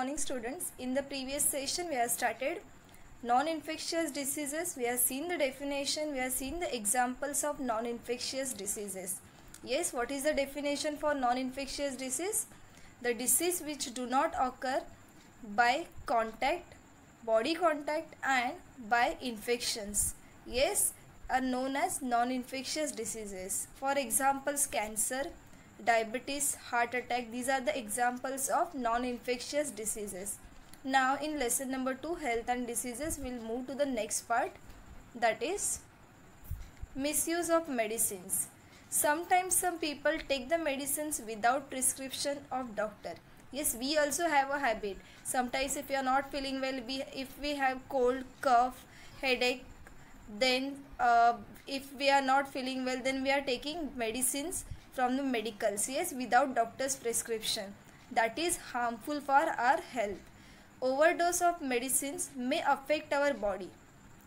morning students. In the previous session we have started non-infectious diseases. We have seen the definition, we have seen the examples of non-infectious diseases. Yes, what is the definition for non-infectious disease? The disease which do not occur by contact, body contact and by infections. Yes, are known as non-infectious diseases. For examples, cancer, diabetes, heart attack. These are the examples of non-infectious diseases. Now in lesson number 2 health and diseases we'll move to the next part that is misuse of medicines. Sometimes some people take the medicines without prescription of doctor. Yes, we also have a habit. Sometimes if we are not feeling well, we if we have cold, cough, headache, then uh, if we are not feeling well, then we are taking medicines from the medicals yes without doctor's prescription. That is harmful for our health. Overdose of medicines may affect our body.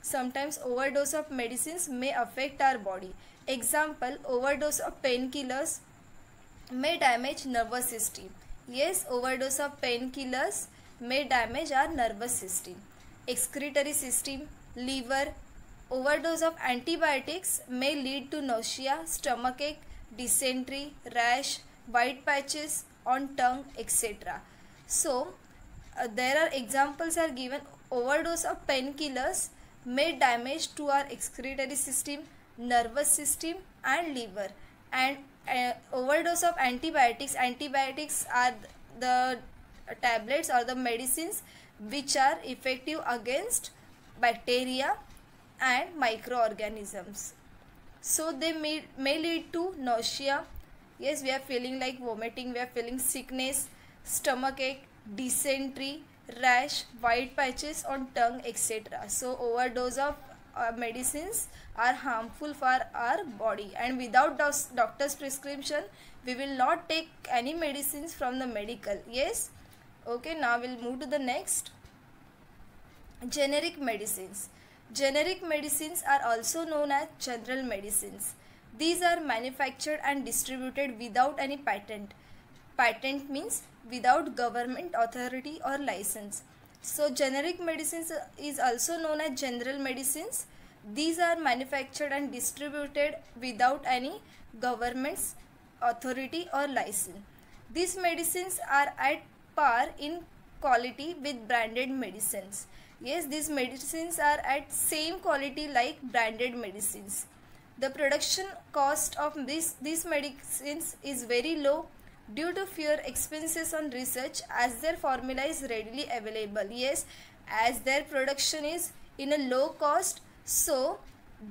Sometimes overdose of medicines may affect our body. Example overdose of painkillers may damage nervous system. Yes overdose of painkillers may damage our nervous system. Excretory system liver overdose of antibiotics may lead to nausea stomachache dysentery, rash, white patches on tongue, etc. So, uh, there are examples are given. Overdose of painkillers may damage to our excretory system, nervous system and liver. And uh, overdose of antibiotics, antibiotics are the tablets or the medicines which are effective against bacteria and microorganisms so they may, may lead to nausea. Yes we are feeling like vomiting we are feeling sickness stomach ache dysentery rash white patches on tongue etc so overdose of uh, medicines are harmful for our body. And without doctor's prescription we will not take any medicines from the medical. Yes? Okay now we'll move to the next. Generic medicines Generic medicines are also known as general medicines. These are manufactured and distributed without any patent. Patent means without government authority or license. So generic medicines is also known as general medicines. These are manufactured and distributed without any government's authority or license. These medicines are at par in quality with branded medicines. Yes these medicines are at same quality like branded medicines. The production cost of this these medicines is very low due to fewer expenses on research as their formula is readily available. Yes as their production is in a low cost so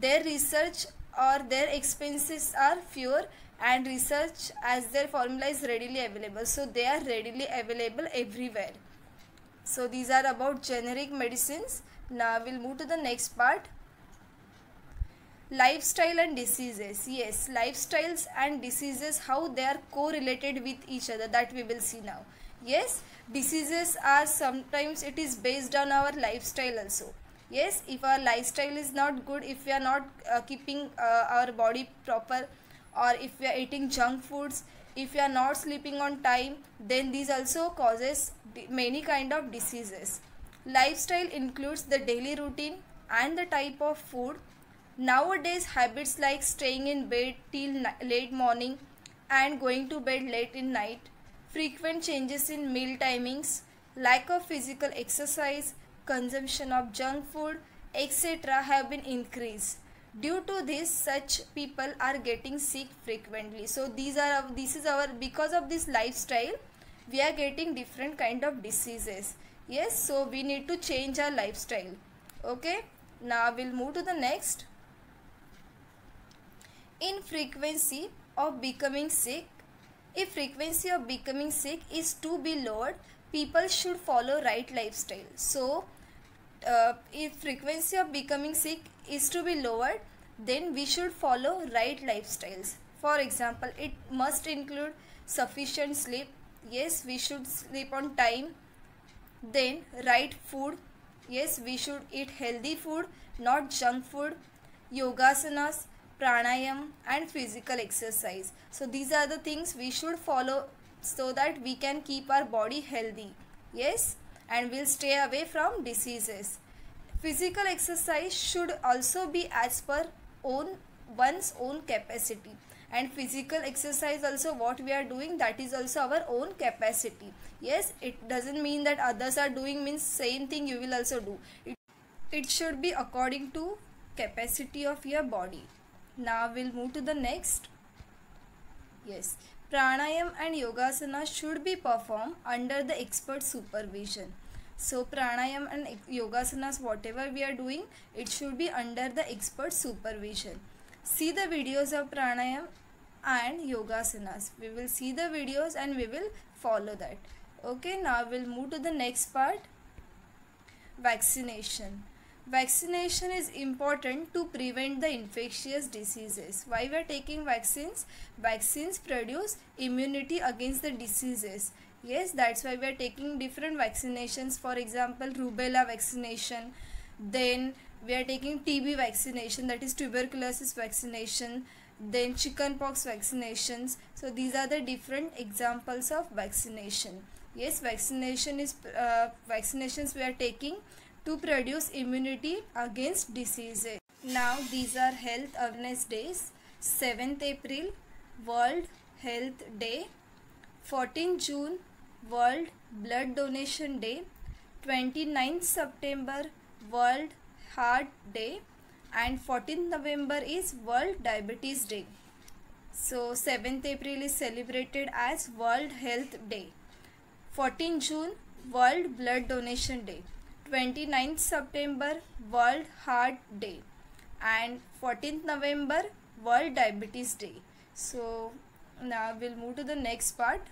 their research or their expenses are fewer and research as their formula is readily available. So they are readily available everywhere so these are about generic medicines. Now we'll move to the next part. Lifestyle and diseases. Yes, lifestyles and diseases, how they are correlated with each other that we will see now. Yes, diseases are sometimes it is based on our lifestyle also. Yes, if our lifestyle is not good, if we are not uh, keeping uh, our body proper or if we are eating junk foods, if you are not sleeping on time then these also causes many kind of diseases. Lifestyle includes the daily routine and the type of food. Nowadays habits like staying in bed till late morning and going to bed late in night frequent changes in meal timings lack of physical exercise consumption of junk food etc have been increased due to this such people are getting sick frequently. So these are this is our because of this lifestyle we are getting different kind of diseases. Yes so we need to change our lifestyle. Okay? Now we'll move to the next. In frequency of becoming sick. If frequency of becoming sick is to be lowered people should follow right lifestyle. So uh, if frequency of becoming sick is to be lowered then we should follow right lifestyles. For example it must include sufficient sleep. Yes we should sleep on time. Then right food. Yes we should eat healthy food not junk food. Yogasanas pranayam and physical exercise. So these are the things we should follow so that we can keep our body healthy. Yes? And we'll stay away from diseases physical exercise should also be as per own one's own capacity. And physical exercise also what we are doing that is also our own capacity. Yes it doesn't mean that others are doing means same thing you will also do. It, it should be according to capacity of your body. Now we'll move to the next. Yes pranayam and yogasana should be performed under the expert supervision so pranayam and yogasanas whatever we are doing it should be under the expert supervision. See the videos of pranayam and yogasanas. We will see the videos and we will follow that. Okay now we'll move to the next part. Vaccination. Vaccination is important to prevent the infectious diseases. Why we are taking vaccines? Vaccines produce immunity against the diseases yes that's why we are taking different vaccinations. For example rubella vaccination. Then we are taking tb vaccination that is tuberculosis vaccination. Then chickenpox vaccinations. So these are the different examples of vaccination. Yes vaccination is uh, vaccinations we are taking to produce immunity against diseases. Now these are health awareness days 7th april world health day 14 june world blood donation day 29th september world heart day and 14th November is World Diabetes Day. So 7th April is celebrated as World Health Day. 14 June World Blood Donation Day. 29th September World Heart Day and 14th November World Diabetes Day. So now we'll move to the next part.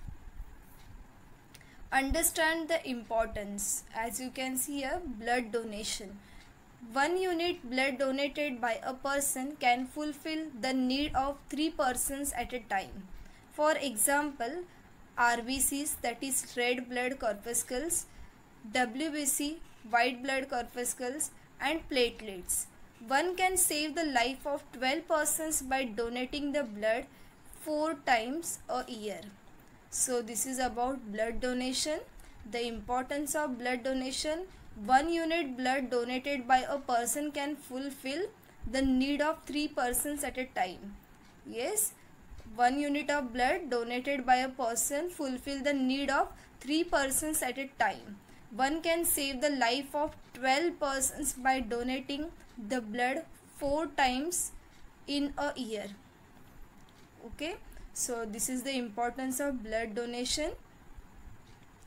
Understand the importance as you can see a blood donation one unit blood donated by a person can fulfill the need of three persons at a time. For example, RBCs that is red blood corpuscles, WBC white blood corpuscles and platelets. One can save the life of 12 persons by donating the blood 4 times a year. So this is about blood donation, the importance of blood donation one unit blood donated by a person can fulfill the need of three persons at a time. Yes, one unit of blood donated by a person fulfill the need of three persons at a time. One can save the life of 12 persons by donating the blood four times in a year. Okay, so this is the importance of blood donation.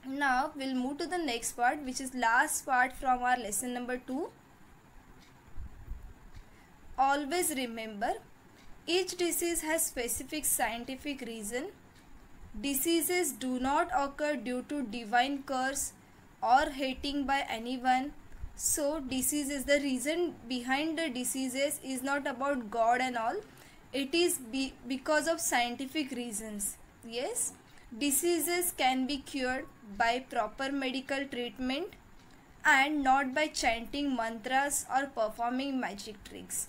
Now we'll move to the next part which is last part from our lesson number 2 always remember each disease has specific scientific reason. Diseases do not occur due to divine curse or hating by anyone. So disease is the reason behind the diseases is not about god and all it is be because of scientific reasons yes diseases can be cured by proper medical treatment and not by chanting mantras or performing magic tricks.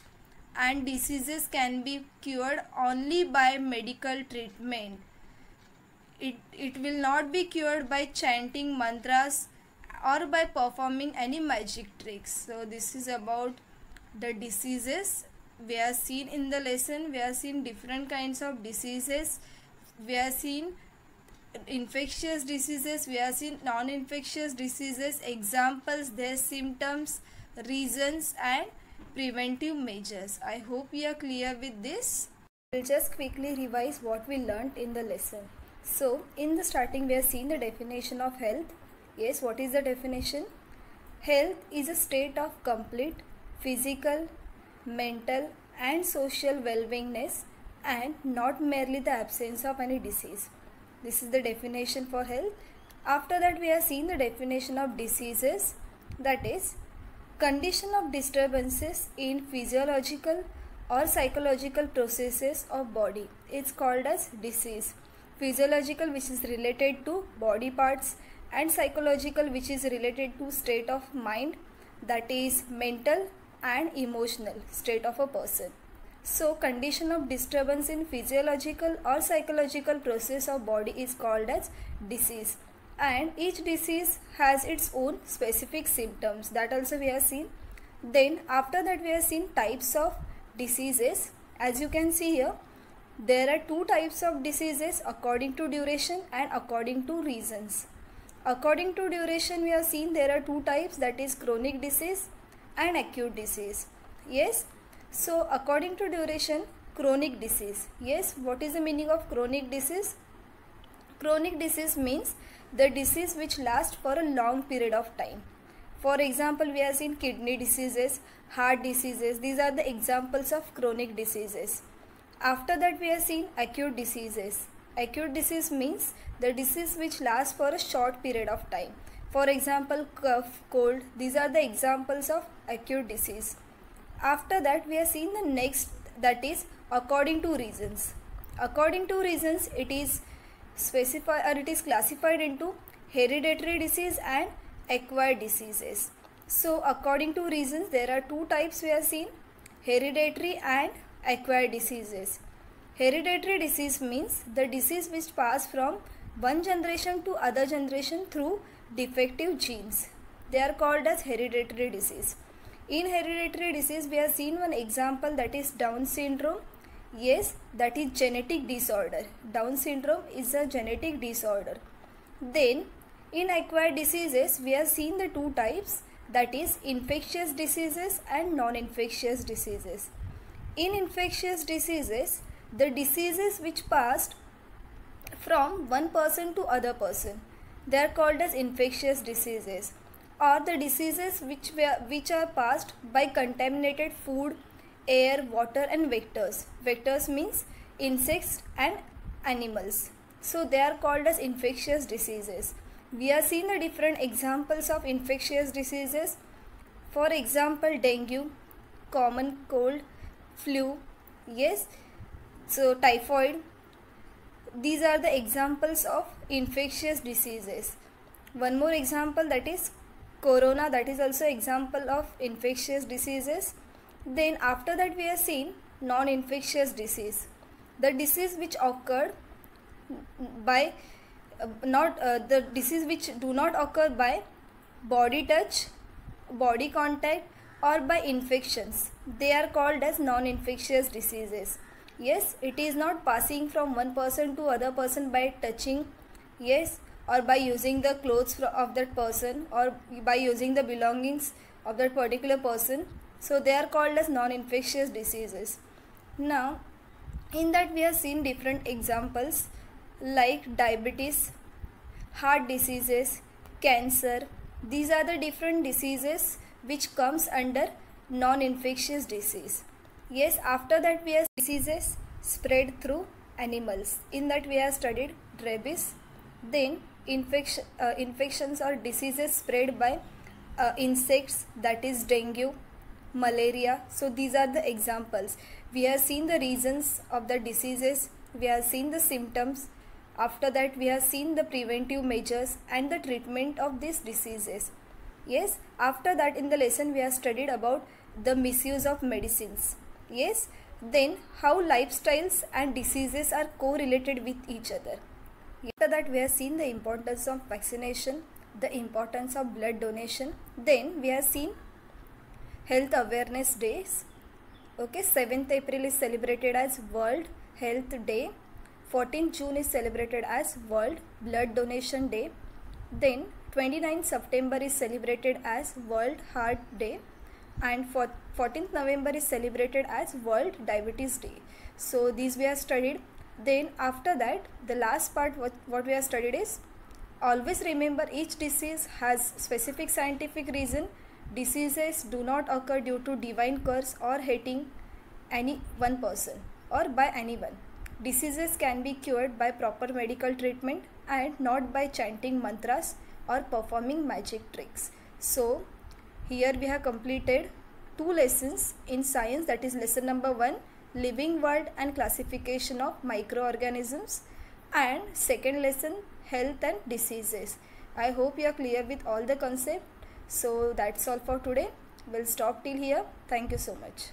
And diseases can be cured only by medical treatment. It, it will not be cured by chanting mantras or by performing any magic tricks. So this is about the diseases we have seen in the lesson. We have seen different kinds of diseases. We have seen infectious diseases we have seen non-infectious diseases examples their symptoms reasons and preventive measures i hope you are clear with this we'll just quickly revise what we learned in the lesson so in the starting we have seen the definition of health yes what is the definition health is a state of complete physical mental and social well-beingness and not merely the absence of any disease this is the definition for health. After that we have seen the definition of diseases that is condition of disturbances in physiological or psychological processes of body. It's called as disease. Physiological which is related to body parts and psychological which is related to state of mind that is mental and emotional state of a person. So condition of disturbance in physiological or psychological process of body is called as disease. and each disease has its own specific symptoms that also we have seen then after that we have seen types of diseases as you can see here there are two types of diseases according to duration and according to reasons according to duration we have seen there are two types that is chronic disease and acute disease yes so according to duration chronic disease yes what is the meaning of chronic disease chronic disease means the disease which lasts for a long period of time. For example, we have seen kidney diseases, heart diseases. These are the examples of chronic diseases. After that, we have seen acute diseases. Acute disease means the disease which lasts for a short period of time. For example, cough, cold. These are the examples of acute disease. After that, we have seen the next that is according to reasons. According to reasons, it is specify or it is classified into hereditary disease and acquired diseases. So according to reasons there are two types we have seen hereditary and acquired diseases. Hereditary disease means the disease which pass from one generation to other generation through defective genes. They are called as hereditary disease. In hereditary disease we have seen one example that is Down syndrome Yes, that is genetic disorder. Down syndrome is a genetic disorder. Then, in acquired diseases, we have seen the two types that is infectious diseases and non-infectious diseases. In infectious diseases, the diseases which passed from one person to other person, they are called as infectious diseases or the diseases which, were, which are passed by contaminated food, air, water and vectors. Vectors means insects and animals. So they are called as infectious diseases. We have seen the different examples of infectious diseases. For example, dengue, common cold, flu, yes, so typhoid. These are the examples of infectious diseases. One more example that is corona that is also example of infectious diseases then after that we have seen non-infectious disease. The disease which occurred by not uh, the disease which do not occur by body touch, body contact or by infections. They are called as non-infectious diseases. Yes, it is not passing from one person to other person by touching. Yes, or by using the clothes of that person or by using the belongings of that particular person so they are called as non-infectious diseases. Now, in that we have seen different examples like diabetes, heart diseases, cancer. These are the different diseases which comes under non-infectious disease. Yes, after that we have diseases spread through animals. In that we have studied rabies. Then infection, uh, infections or diseases spread by uh, insects that is dengue, malaria. So these are the examples. We have seen the reasons of the diseases. We have seen the symptoms. After that we have seen the preventive measures and the treatment of these diseases. Yes, after that in the lesson we have studied about the misuse of medicines. Yes, then how lifestyles and diseases are correlated with each other. After that we have seen the importance of vaccination, the importance of blood donation. Then we have seen health awareness days okay 7th april is celebrated as world health day 14th june is celebrated as world blood donation day then 29th september is celebrated as world heart day and 14th november is celebrated as world diabetes day so these we have studied then after that the last part what, what we have studied is always remember each disease has specific scientific reason Diseases do not occur due to divine curse or hating any one person or by anyone. Diseases can be cured by proper medical treatment and not by chanting mantras or performing magic tricks. So, here we have completed two lessons in science that is lesson number 1 living world and classification of microorganisms and second lesson health and diseases. I hope you are clear with all the concepts so that's all for today. We'll stop till here. Thank you so much.